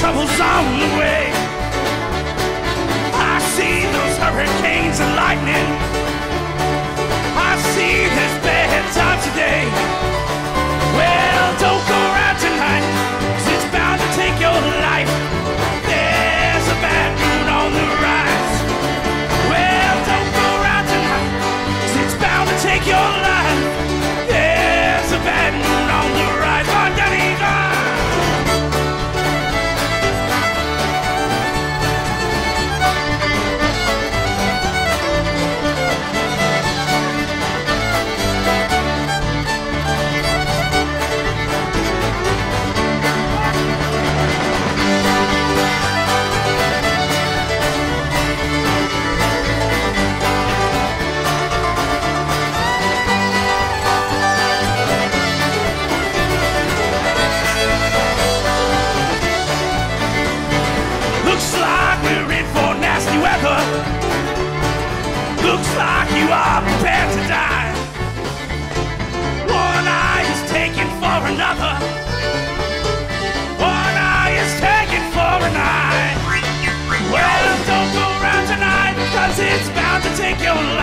troubles on the way. I see those hurricanes and lightning. Looks like you are prepared to die. One eye is taken for another. One eye is taken for an eye. Well, don't go around tonight, cause it's bound to take your life.